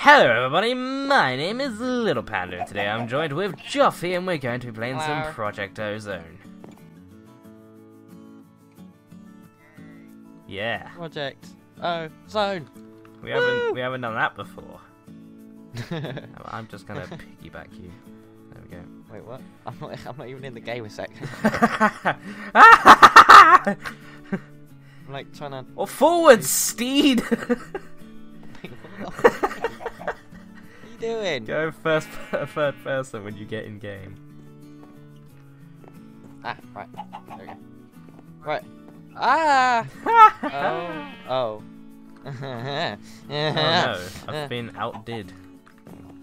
Hello everybody, my name is Little Panda and today I'm joined with Joffy and we're going to be playing Hello. some Project Ozone. Yeah, Project. Oh, zone. we haven't we haven't done that before. I'm just gonna piggyback you. There we go. Wait, what? I'm not. I'm not even in the game a sec. I'm like trying to. Or forward, steed! Wait, doing? Go first third person when you get in game. Ah, right. There we go. Right. Ah. Oh. Oh. Oh no, I've been outdid.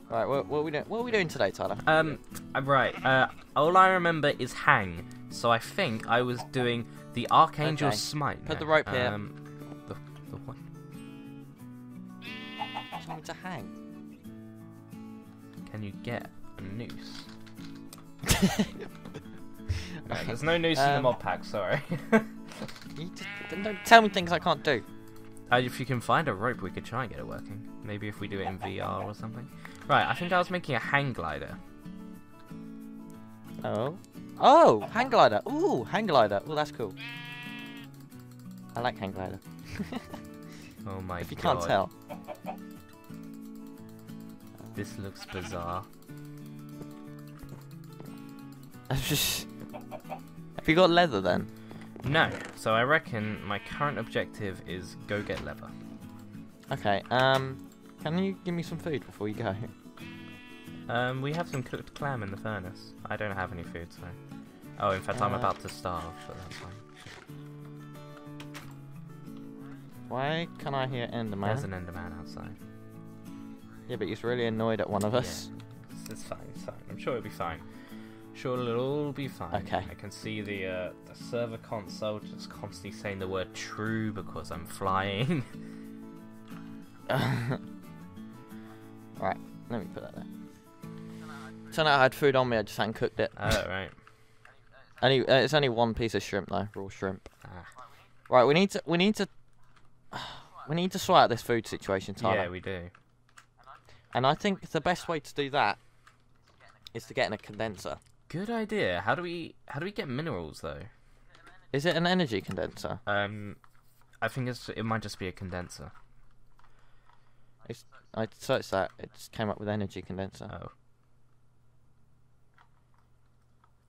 Right. What, what are we doing? What are we doing today, Tyler? Um, uh, right. Uh, all I remember is hang. So I think I was doing the Archangel Okay. Smite. Put no, the rope here. Um, the, the what? Trying to hang. Can you get a noose? Right, there's no noose in the Um, mod pack. Sorry. You just don't- don't tell me things I can't do. uh, if you can find a rope, we could try and get it working. Maybe if we do it in VR or something. Right. I think I was making a hang glider. Oh. Oh, hang glider. Ooh, hang glider. Ooh, that's cool. I like hang glider. Oh my god. if you god. can't tell. This looks bizarre. Have you got leather then? No. So I reckon my current objective is go get leather. Okay, um, can you give me some food before you go? Um, we have some cooked clam in the furnace. I don't have any food, so. Oh, in fact, I'm Uh, about to starve, but that's fine. Why can I hear Enderman? There's an Enderman outside. Yeah, but he's really annoyed at one of us. It's, it's fine, it's fine. I'm sure it'll be fine. Sure, it'll all be fine. Okay. I can see the uh, the server console just constantly saying the word true because I'm flying. right, let me put that there. Turned out I had food on me, I just hadn't cooked it. oh, right. Only, uh, it's only one piece of shrimp though, raw shrimp. Ah. Right, we need to, we need to, we need to sort out this food situation, Tyler. Yeah, we do. And I think the best way to do that is to get in a condenser. Good idea. How do we how do we get minerals though? Is it an energy condenser? Um, I think it's it might just be a condenser. It's, I searched that, it just came up with energy condenser.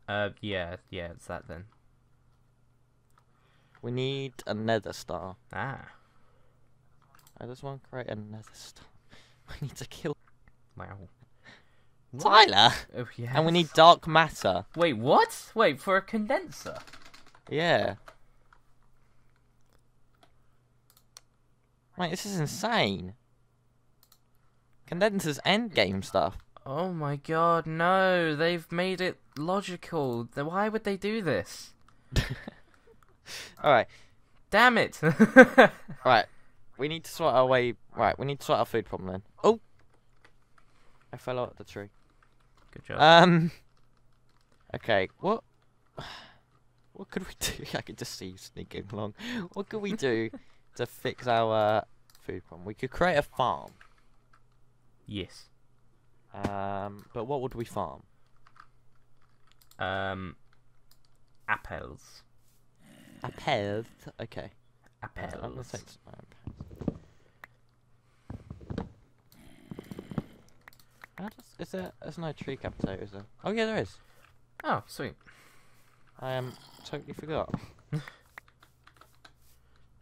Oh. Uh, yeah, yeah, it's that then. We need a nether star. Ah, I just want to create a nether star. We need to kill wow. Tyler! Oh yeah. And we need dark matter. Wait, what? Wait for a condenser? Yeah. Wait, this is insane. Condensers endgame stuff. Oh my god, no! They've made it logical. Why would they do this? Alright, Damn it! right. We need to sort our way. Right, we need to sort our food problem then. Oh! I fell out of the tree. Good job. Um. Okay, what? What could we do? I could just see you sneaking along. What could we do to fix our uh, food problem? We could create a farm. yes. Um, but what would we farm? Um. Apples. Apples. Okay. I'm Apples. take some apples. How does, is there? There's no tree capitator, is there? Oh yeah, there is. Oh, sweet. I um totally forgot.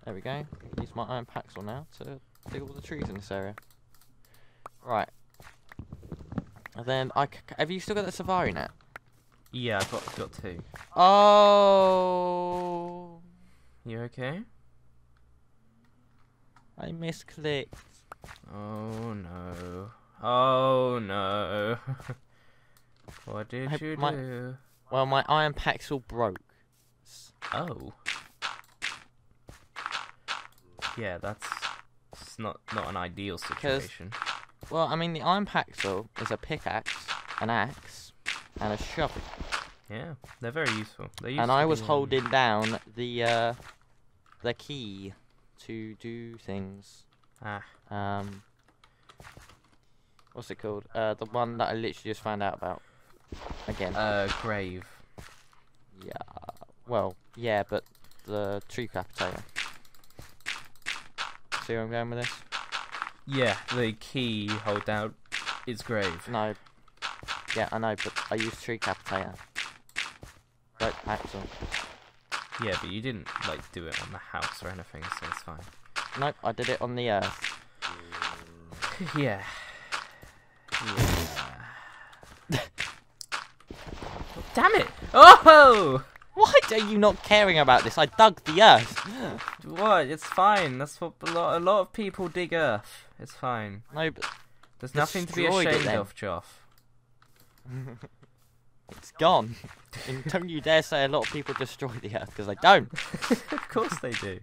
there we go. Use my iron paxel now to dig all the trees in this area. Right. And then I c- have you still got the safari net? Yeah, I've got got two. Oh, You okay? I misclicked. Oh no. Oh no. what did I- you my- do? Well, my iron paxel broke. Oh. Yeah, that's it's not not an ideal situation. Well, I mean, the iron paxel is a pickaxe, an axe, and a shovel. Yeah, they're very useful. They used and I was holding down the uh, the key to do things. Ah, Um, What's it called? Uh, the one that I literally just found out about. Again. Uh, grave. yeah. Well, yeah, but the tree capitator. See where I'm going with this? Yeah, the key hold down is grave. No. Yeah, I know, but I use tree capitator. Right, Axel. Yeah, but you didn't like do it on the house or anything, so it's fine. Nope, I did it on the earth. yeah. Yeah. Damn it! Oh! Why are you not caring about this? I dug the earth. What? It's fine. That's what a lot, a lot of people dig earth. It's fine. No, but There's nothing to be ashamed of, Joff. it's gone. and don't you dare say a lot of people destroy the earth, because they don't. of course they do.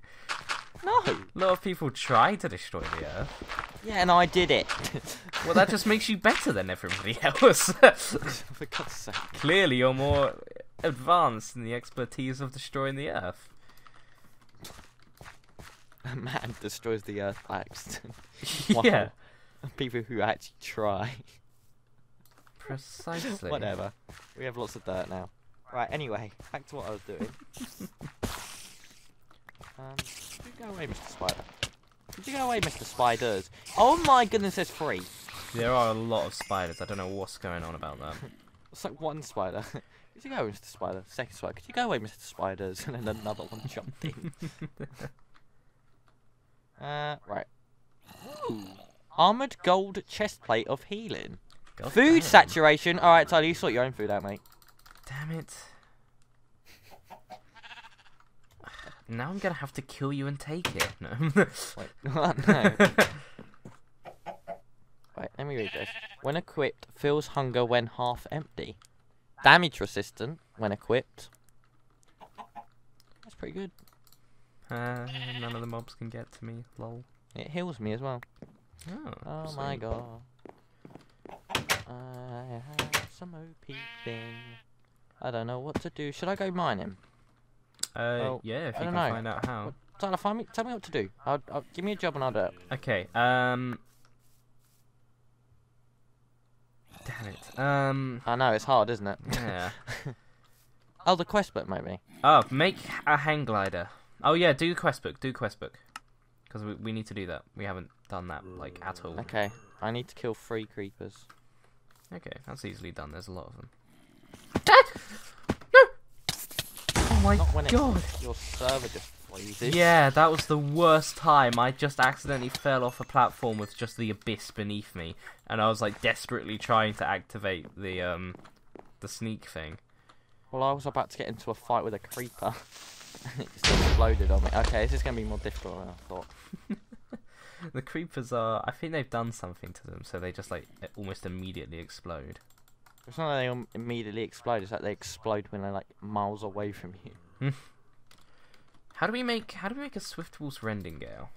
No. A lot of people try to destroy the earth. Yeah, and I did it. Well, that just makes you better than everybody else. For God's sake. Clearly, you're more advanced in the expertise of destroying the earth. A man destroys the earth by accident. yeah, People who actually try. precisely. Whatever. We have lots of dirt now. Right, anyway, back to what I was doing. Um, could you go away, Mr. Spider? Could you go away, Mr. Spiders? Oh my goodness, there's three. There are a lot of spiders. I don't know what's going on about that. It's like one spider. Could you go, Mr. Spider? Second spider. Could you go away, Mr. Spiders? And then another one jumped in. uh, right. Ooh. Armored gold chest plate of healing. God Food damn. saturation. All right, Tyler, you sort your own food out, mate. Damn it. Now I'm gonna have to kill you and take it. No. Wait, what? no. Right, let me read this. When equipped, fills hunger when half empty. Damage resistant when equipped. That's pretty good. Uh, none of the mobs can get to me. Lol. It heals me as well. Oh, Oh my god. I have some OP thing. I don't know what to do. Should I go mining? Uh, Well, yeah, if I you can know. find out how. Tyler, find me, tell me what to do. I'll, I'll, give me a job and I'll do it. Okay. Um. Damn it. Um. I know, it's hard, isn't it? Yeah. oh, the quest book, maybe. oh, make a hang glider. Oh yeah, do quest book. Do quest book. Because we, we need to do that. We haven't done that like at all. Okay, I need to kill three creepers. Okay, that's easily done. There's a lot of them. Oh my Not when it- god! Your server just. Yeah, that was the worst time. I just accidentally fell off a platform with just the abyss beneath me, and I was like desperately trying to activate the um the sneak thing. Well, I was about to get into a fight with a creeper. and it just exploded on me. Okay, this is going to be more difficult than I thought. The creepers are. I think they've done something to them, so they just like almost immediately explode. It's not that they um, immediately explode, it's that they explode when they're like miles away from you. How do we make? How do we make a Swiftwolf's rending gale?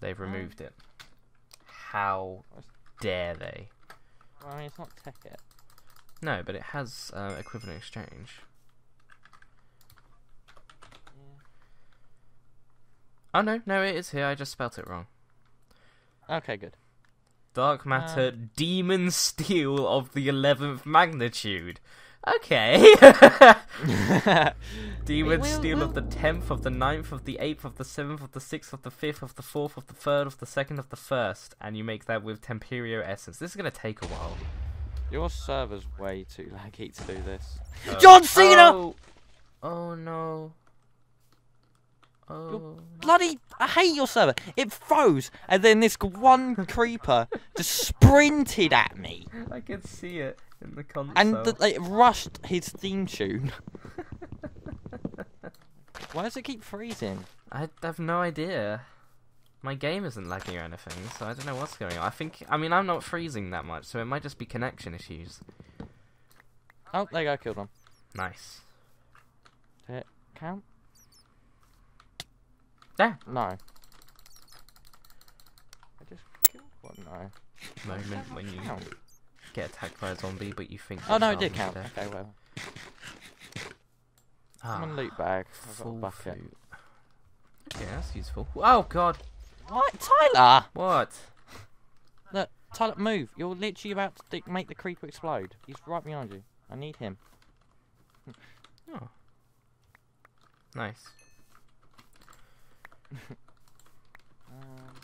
They've removed it. How dare they? I mean, it's not tech it. No, but it has uh, equivalent exchange. Oh no, no, it is here. I just spelt it wrong. Okay, good. Dark matter, Um. demon steel of the eleventh magnitude. Okay. demon We'll- steel of the tenth, of the ninth, of the eighth, of the seventh, of the sixth, of the fifth, of the fourth, of the third, of the second, of the first, and you make that with Temperio essence. This is gonna take a while. Your server's way too laggy to do this. Uh, John Cena! Oh, oh no. Oh. Bloody, I hate your server. It froze, and then this one creeper just sprinted at me, I can see it in the console. and th- it rushed his theme tune. Why does it keep freezing? I have no idea. My game isn't lagging or anything, so I don't know what's going on. I think, I mean, I'm not freezing that much, so it might just be connection issues. Oh, there you go, I killed one. Nice. Count? Yeah. No. I just killed one. No. Moment when you Count. get attacked by a zombie, but you think. Oh no, it did count. dead. Okay, well. Ah, Come on, loot bag. I've got a full bucket. fruit. Okay, that's useful. Oh god! What, Tyler? What? Look, Tyler, move. You're literally about to make the creeper explode. He's right behind you. I need him. Oh. Nice. Um,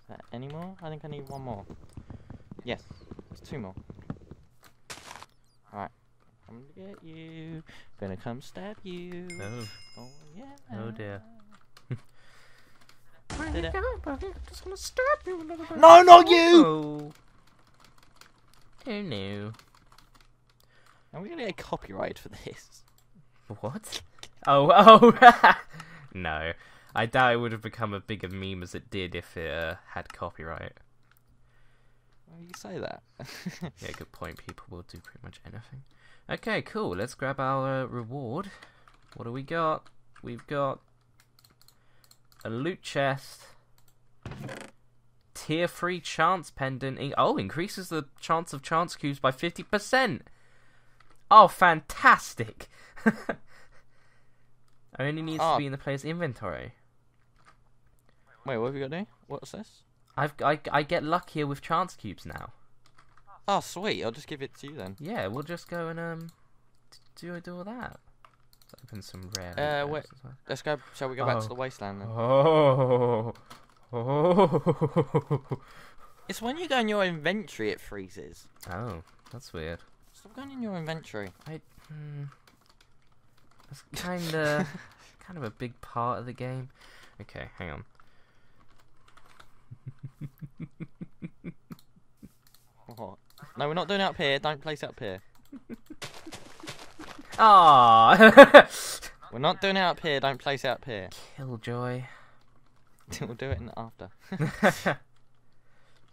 is that any more? I think I need one more. Yes, there's two more. Alright. I'm Come to get you. Gonna come stab you. Oh. Oh, yeah. Oh dear. Did it? Just gonna stab you. No, not you! Oh. Oh no. Are we gonna get a copyright for this? What? Oh, oh. no. I doubt it would have become a bigger meme as it did if it uh, had copyright. Why do you say that? Yeah, good point. People will do pretty much anything. Okay, cool. Let's grab our uh, reward. What do we got? We've got a loot chest, tier three chance pendant. In- oh, increases the chance of chance cubes by fifty percent. Oh, fantastic! I Only needs Oh. to be in the player's inventory. Wait, what have we got to do? What's this? I've I, I get luckier with chance cubes now. Oh, sweet. I'll just give it to you then. Yeah, we'll just go and um do I do all that. Let's open some rare. Uh, wait. well. Let's go. Shall we go back Oh. to the wasteland then? Oh, oh, It's when you go in your inventory it freezes. oh, that's weird. Stop going in your inventory. Hmm. That's kind of kind of a big part of the game. Okay, hang on. What? No, we're not doing it up here. Don't place it up here. Ah, We're not doing it up here. Don't place it up here. Killjoy. we'll do it in the after.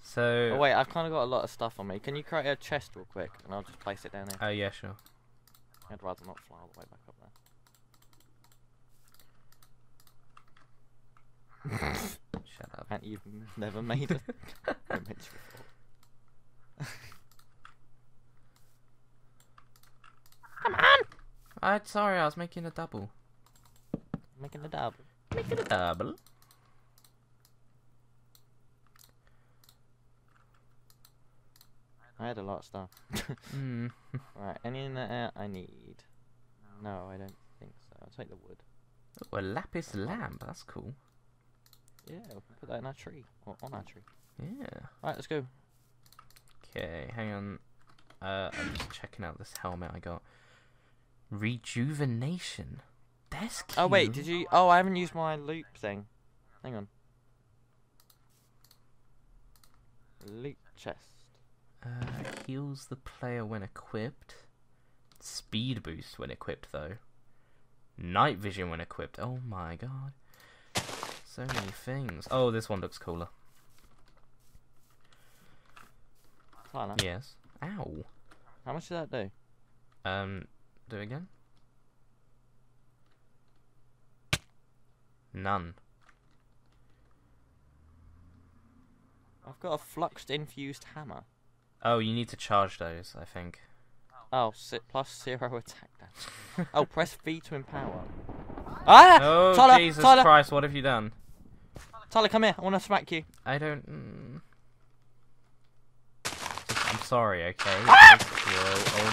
so. Oh wait, I've kind of got a lot of stuff on me. Can you create a chest real quick, and I'll just place it down here. Oh yeah, sure. I'd rather not fly all the way back up there. Shut up. And you've never made a image before. I'm sorry, I was making a double. Making a double. Making a double. I had a lot of stuff. Hmm. Right, any in there I need? No, I don't think so. I'll take the wood. Oh, a lapis lamp. That's cool. Yeah, we can put that in our tree. Or on our tree. Yeah. Right, let's go. Okay, hang on. Uh, I'm just checking out this helmet I got. Rejuvenation. That's cute. Oh wait, did you? Oh, I haven't used my loop thing. Hang on. Loot chest. Uh, heals the player when equipped. Speed boost when equipped, though. Night vision when equipped. Oh my god. So many things. Oh, this one looks cooler. Yes. Ow. how much did that do? Um, do it again. None. I've got a fluxed infused hammer. Oh, you need to charge those, I think. Oh, si- plus zero attack damage. oh, press V to empower. Ah! Oh, Tyler, Jesus Tyler, Christ, what have you done? Tyler, come here. I want to smack you. I don't. Sorry, okay? Ah! Oh, oh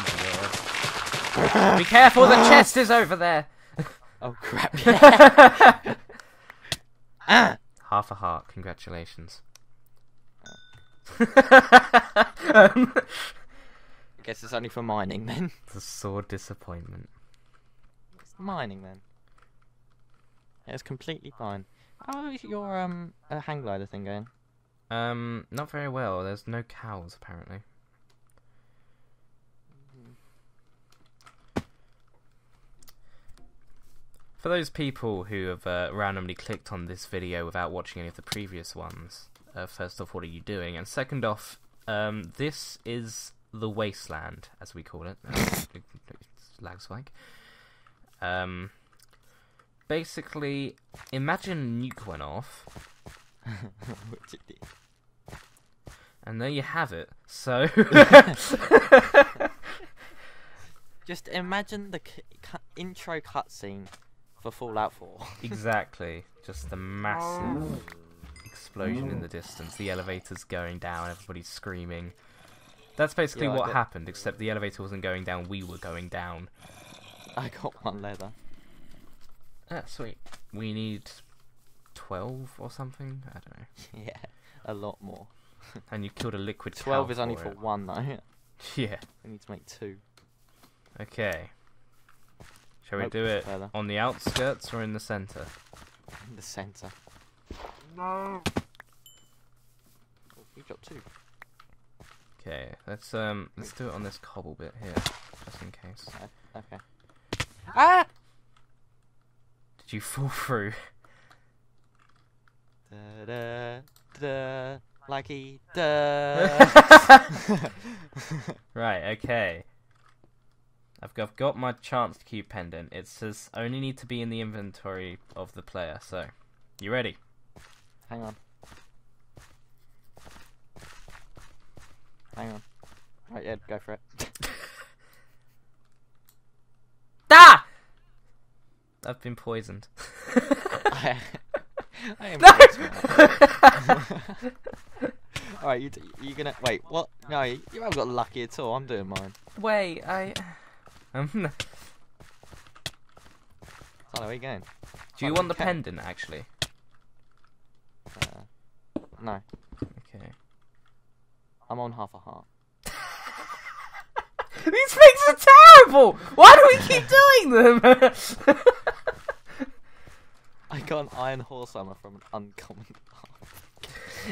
my god. Be careful, the chest is over there! Oh crap! Yeah. ah! Half a heart, congratulations. um, I guess it's only for mining then. the sore disappointment. It's mining then. It's completely fine. How is your um uh, hang glider thing going? Um, not very well. There's no cows, apparently. For those people who have uh, randomly clicked on this video without watching any of the previous ones, uh, first off, what are you doing? And second off, um, this is the wasteland, as we call it. Uh, Lagswag. Um, basically, imagine nuke went off, Which it did. and there you have it. So, Just imagine the c- cu- intro cutscene for Fallout 4. exactly, just the massive explosion in the distance. The elevator's going down. Everybody's screaming. That's basically Yeah, what got- happened. Except the elevator wasn't going down. We were going down. I got one leather. Ah, sweet. We need twelve or something. I don't know. yeah, a lot more. And you killed a liquid. cow Twelve is only for for it. one though. Yeah. we need to make two. Okay. Shall we Nope, do it further. on the outskirts or in the center? In the centre. No. Oh, we got two. Okay. Let's um. Let's do it on this cobble bit here, just in case. Uh, okay. Ah! Did you fall through? Da da da. Lucky da. Right, okay. I've got, I've got my chance to keep pendant. It says only need to be in the inventory of the player, so. You ready? Hang on. Hang on. Right, yeah, go for it. Ah! I've been poisoned. I, I am Alright, you, d- you gonna wait? What? No, you, you haven't got lucky at all. I'm doing mine. Wait, I. Um, do Tyler, where you going? Do you want the pendant, actually? Uh, no, Okay. I'm on half a heart. These things are terrible! Why do we keep doing them? I got an iron horse armor from an uncommon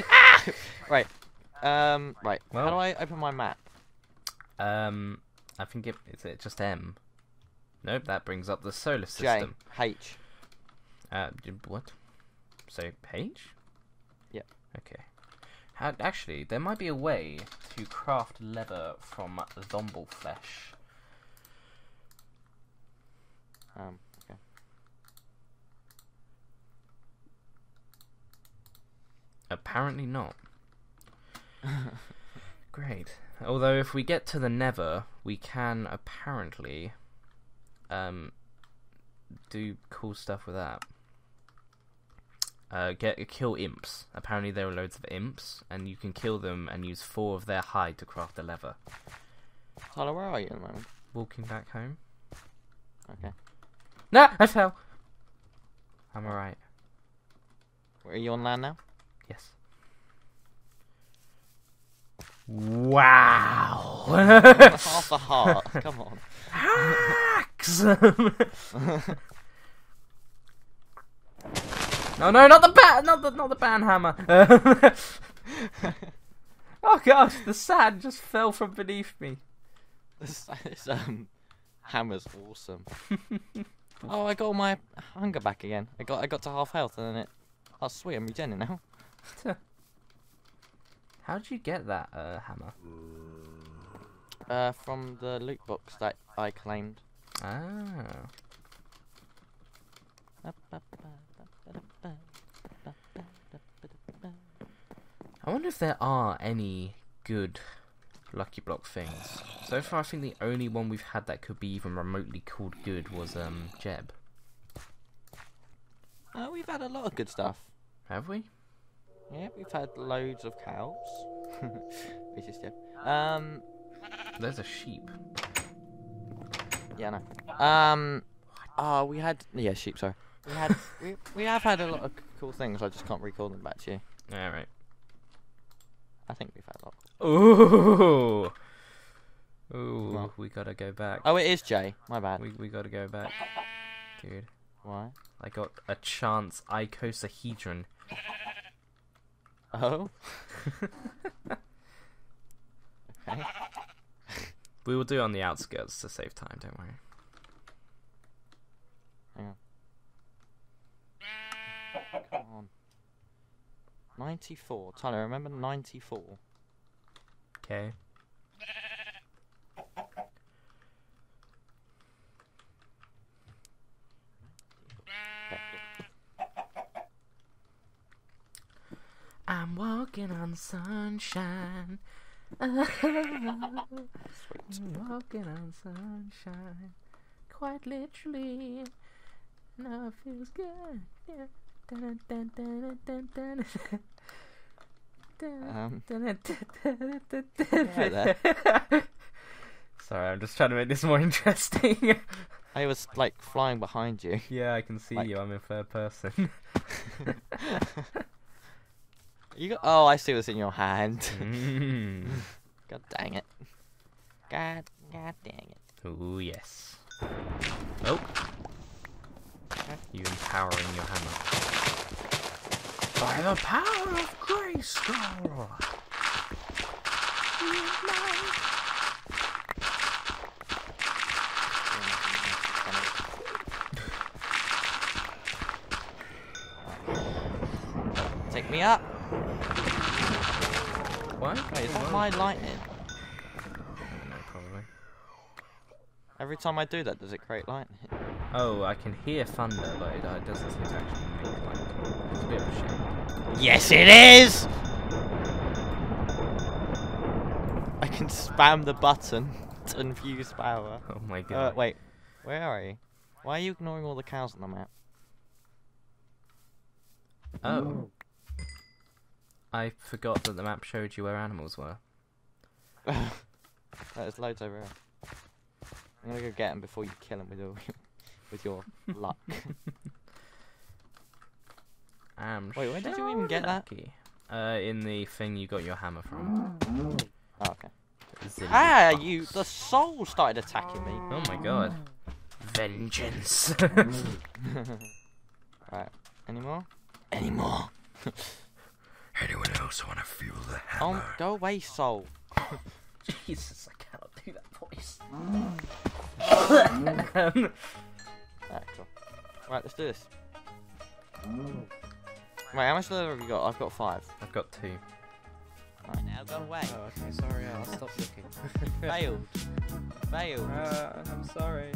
Ah! right. Um. Right. How do I open my map? um, I think it is it just M. Nope, that brings up the solar system. H. Uh, what? So H? Yep. Okay. How, actually, there might be a way to craft leather from zombie flesh. Um. Okay. Apparently not. Great. Although if we get to the Nether, we can apparently um do cool stuff with that. Uh, get kill imps. Apparently there are loads of imps, and you can kill them and use four of their hide to craft a leather. Tyler, where are you at the moment? Walking back home. Okay. No, I fell. I'm alright. Where are you on land now? Yes. Wow. half a heart. Come on. Hacks! no, no, not the bat, not the not the ban hammer. oh gosh, the sand just fell from beneath me. This, this um hammer's awesome. oh, I got all my hunger back again. I got I got to half health and then it. Oh sweet, I'm regening now. How did you get that uh, hammer? Uh, from the loot box that I claimed. Ah, I wonder if there are any good Lucky Block things. So far, I think the only one we've had that could be even remotely called good was um Jeb. Uh, we've had a lot of good stuff. Have we? Yeah, we've had loads of cows. Is Jeb. Um, There's a sheep. yeah, no. Um, oh, we had yeah, sheep. Sorry, we had we we have had a lot of cool things. I just can't recall them back to you. All right. I think we've had a lot. Ooh. Ooh, What? we gotta go back. Oh, it is Jay. My bad. We we gotta go back, dude. Why? I got a chance icosahedron. Oh. okay. We will do it on the outskirts to save time. Don't worry. Hang on. Come on. 94. Tyler, remember 94? Okay. I'm walking on sunshine. Sweet. Walking on sunshine. Quite literally. Now it feels good. Yeah. Dun, dun, dun. Um. Sorry, I'm just trying to make this more interesting. I was like flying behind you. yeah, I can see Like- you. I'm in third person. You got. Oh, I see what's in your hand. mm. God dang it. God, God dang it. Ooh, yes. Oh. You empowering your hammer. By the power of Grayskull! Take me up. What? Wait, is that Whoa. my lightning? I don't know, probably. Every time I do that, does it create lightning? Oh, I can hear thunder, but it, uh, doesn't seem to actually make like. It's a bit of a shame. Yes, it is! I can spam the button to infuse power. Oh my Uh, god. wait. Where are you? Why are you ignoring all the cows on the map? Oh. I forgot that the map showed you where animals were. There's loads over here. I'm gonna go get them before you kill them with your with your luck. I'm Wait, where did you even get that? Uh, in the thing you got your hammer from. Oh, okay. Ah, Fox. you! The soul started attacking me. Oh my god. Vengeance. right. Any more? Any more? Anyone else want to feel the Oh, hammer? go away, soul. Jesus, I cannot do that voice. um, Right, cool. Right, let's do this. Wait, how much leather have you got? I've got five. I've got two. Right, now go away. Oh, okay, sorry, I'll stop looking. Failed. Failed. I'm sorry.